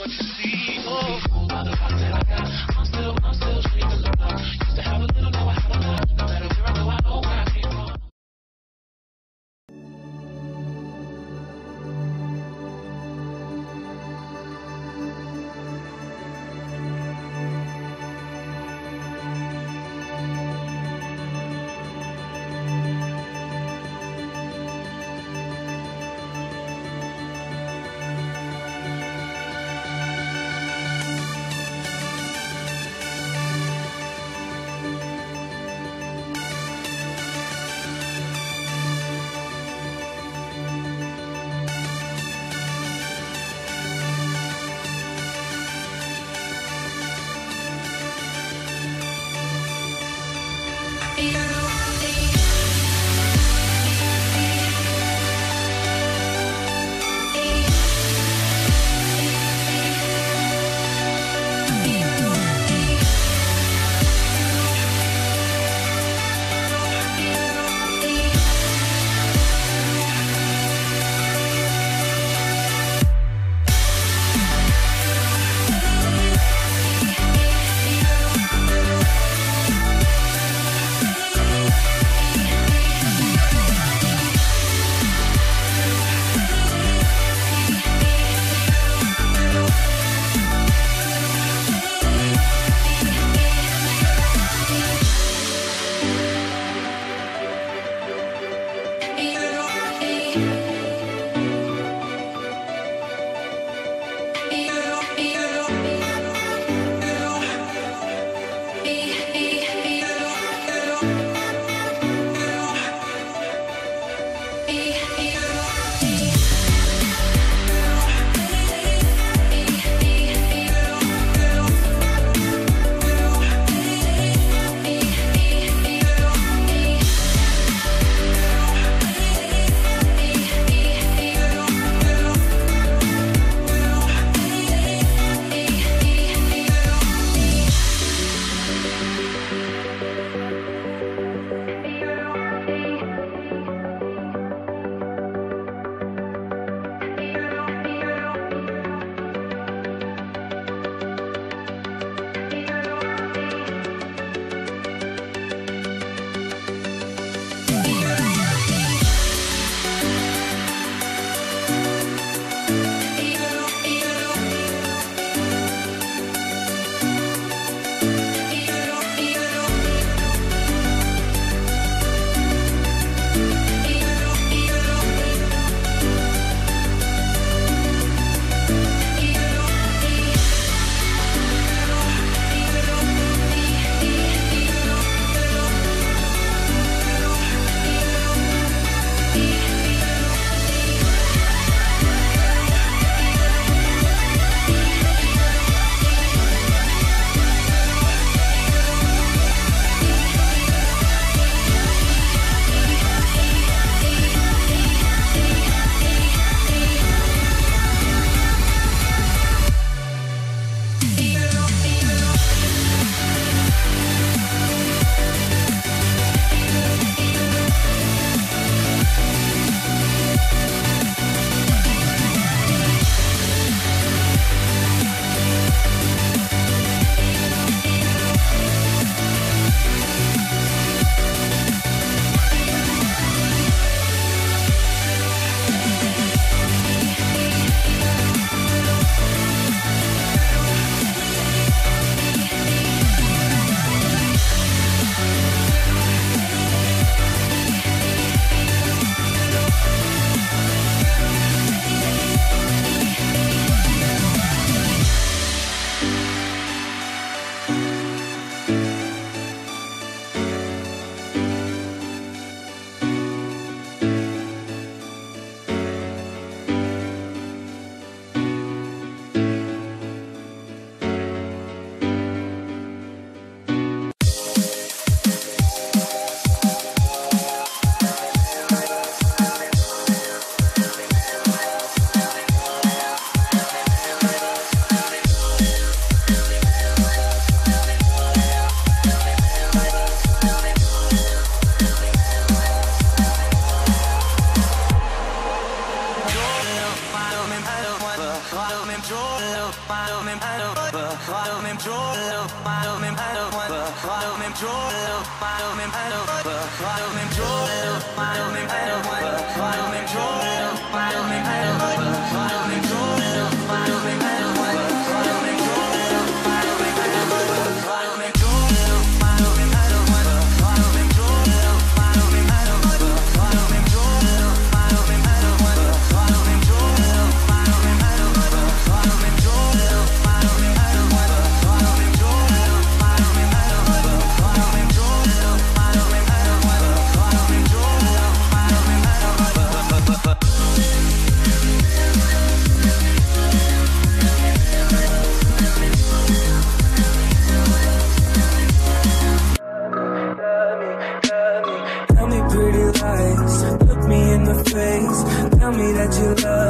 what you see. Oh. I'm still, I'm still dreaming. Used to have a Why don't me, I don't want, why don't me, Jordan, why don't me, I don't, why don't me, Jordan. you love.